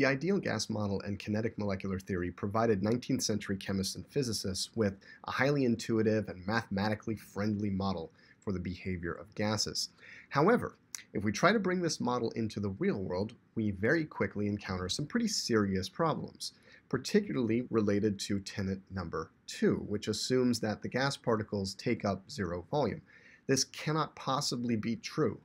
The ideal gas model and kinetic molecular theory provided 19th century chemists and physicists with a highly intuitive and mathematically friendly model for the behavior of gases. However, if we try to bring this model into the real world, we very quickly encounter some pretty serious problems, particularly related to tenet number two, which assumes that the gas particles take up zero volume. This cannot possibly be true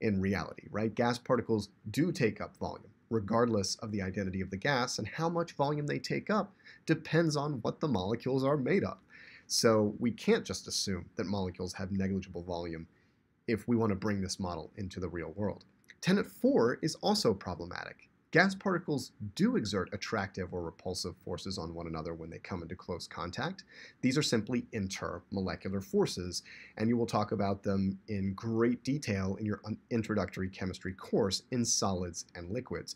in reality, right? Gas particles do take up volume regardless of the identity of the gas, and how much volume they take up depends on what the molecules are made of. So we can't just assume that molecules have negligible volume if we want to bring this model into the real world. Tenet 4 is also problematic. Gas particles do exert attractive or repulsive forces on one another when they come into close contact. These are simply intermolecular forces, and you will talk about them in great detail in your introductory chemistry course in solids and liquids.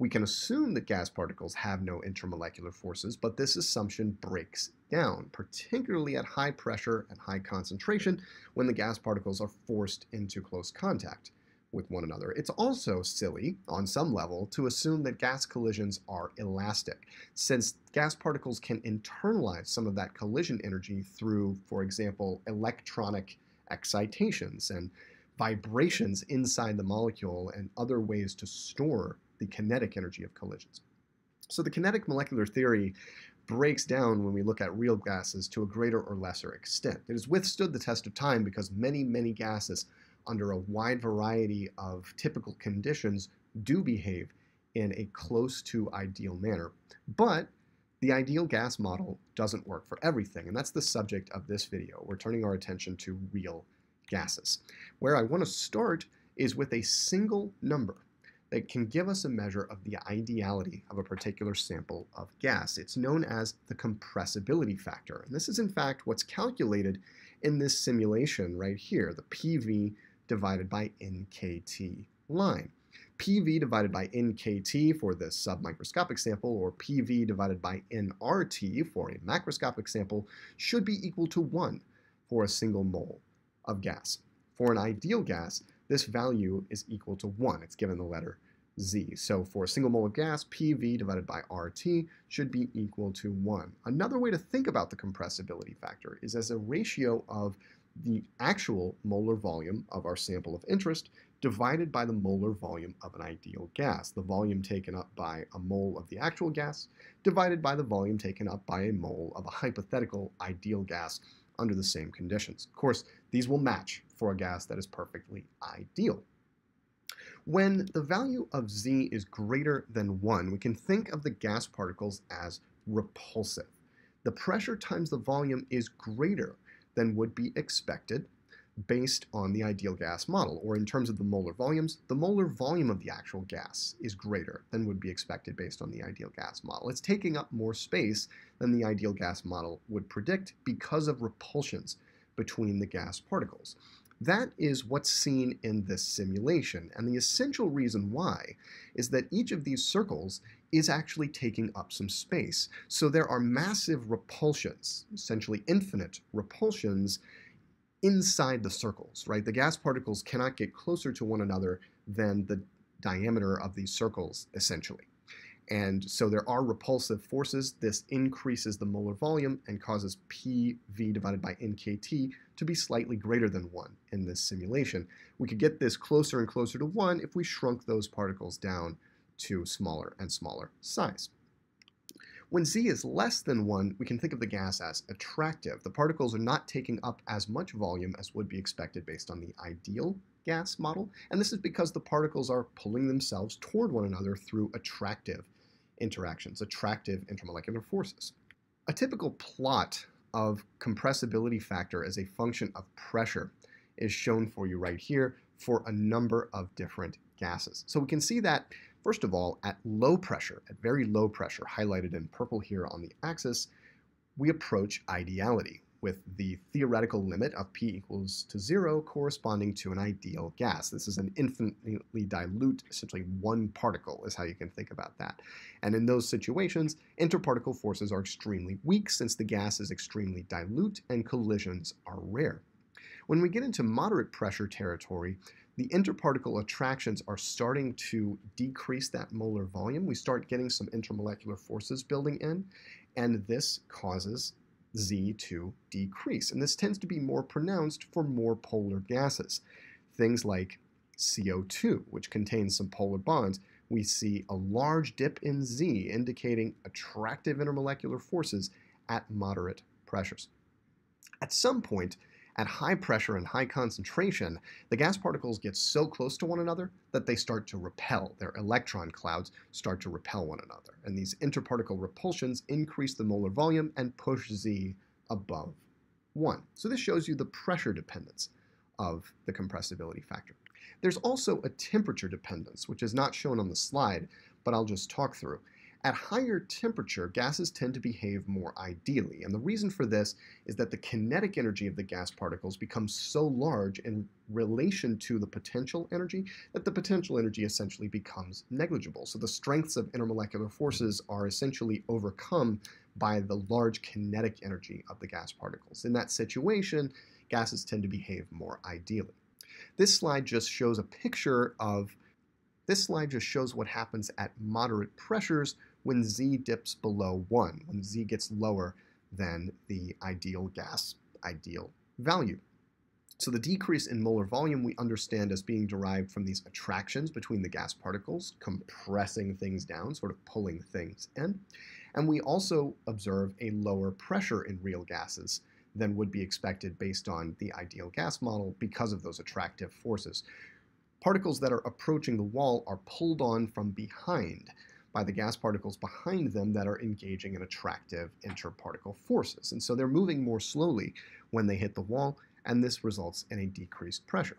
We can assume that gas particles have no intermolecular forces, but this assumption breaks down, particularly at high pressure and high concentration when the gas particles are forced into close contact with one another. It's also silly, on some level, to assume that gas collisions are elastic, since gas particles can internalize some of that collision energy through, for example, electronic excitations and vibrations inside the molecule and other ways to store the kinetic energy of collisions. So the kinetic molecular theory breaks down when we look at real gases to a greater or lesser extent. It has withstood the test of time because many, many gases under a wide variety of typical conditions do behave in a close to ideal manner. But the ideal gas model doesn't work for everything, and that's the subject of this video. We're turning our attention to real gases. Where I want to start is with a single number that can give us a measure of the ideality of a particular sample of gas. It's known as the compressibility factor, and this is in fact what's calculated in this simulation right here, the PV divided by nkt line. PV divided by nkt for the submicroscopic sample, or PV divided by nRT for a macroscopic sample, should be equal to 1 for a single mole of gas. For an ideal gas, this value is equal to 1. It's given the letter Z. So for a single mole of gas, PV divided by RT should be equal to 1. Another way to think about the compressibility factor is as a ratio of the actual molar volume of our sample of interest divided by the molar volume of an ideal gas, the volume taken up by a mole of the actual gas divided by the volume taken up by a mole of a hypothetical ideal gas under the same conditions. Of course, these will match for a gas that is perfectly ideal. When the value of Z is greater than 1, we can think of the gas particles as repulsive. The pressure times the volume is greater than would be expected based on the ideal gas model, or in terms of the molar volumes, the molar volume of the actual gas is greater than would be expected based on the ideal gas model. It's taking up more space than the ideal gas model would predict because of repulsions between the gas particles. That is what's seen in this simulation, and the essential reason why is that each of these circles is actually taking up some space. So there are massive repulsions, essentially infinite repulsions inside the circles, right? The gas particles cannot get closer to one another than the diameter of these circles, essentially. And so there are repulsive forces. This increases the molar volume and causes PV divided by NKT to be slightly greater than 1 in this simulation. We could get this closer and closer to 1 if we shrunk those particles down to smaller and smaller size. When Z is less than 1, we can think of the gas as attractive. The particles are not taking up as much volume as would be expected based on the ideal gas model, and this is because the particles are pulling themselves toward one another through attractive interactions, attractive intermolecular forces. A typical plot of compressibility factor as a function of pressure is shown for you right here for a number of different gases. So we can see that First of all, at low pressure, at very low pressure, highlighted in purple here on the axis, we approach ideality with the theoretical limit of P equals to zero corresponding to an ideal gas. This is an infinitely dilute, essentially one particle is how you can think about that. And in those situations, interparticle forces are extremely weak since the gas is extremely dilute and collisions are rare. When we get into moderate pressure territory, the interparticle attractions are starting to decrease that molar volume. We start getting some intermolecular forces building in, and this causes Z to decrease. And this tends to be more pronounced for more polar gases. Things like CO2, which contains some polar bonds, we see a large dip in Z indicating attractive intermolecular forces at moderate pressures. At some point, at high pressure and high concentration, the gas particles get so close to one another that they start to repel. Their electron clouds start to repel one another. And these interparticle repulsions increase the molar volume and push Z above 1. So this shows you the pressure dependence of the compressibility factor. There's also a temperature dependence, which is not shown on the slide, but I'll just talk through. At higher temperature, gases tend to behave more ideally, and the reason for this is that the kinetic energy of the gas particles becomes so large in relation to the potential energy that the potential energy essentially becomes negligible. So the strengths of intermolecular forces are essentially overcome by the large kinetic energy of the gas particles. In that situation, gases tend to behave more ideally. This slide just shows a picture of, this slide just shows what happens at moderate pressures when Z dips below 1, when Z gets lower than the ideal gas ideal value. So the decrease in molar volume we understand as being derived from these attractions between the gas particles, compressing things down, sort of pulling things in. And we also observe a lower pressure in real gases than would be expected based on the ideal gas model because of those attractive forces. Particles that are approaching the wall are pulled on from behind by the gas particles behind them that are engaging in attractive interparticle forces. And so they're moving more slowly when they hit the wall, and this results in a decreased pressure.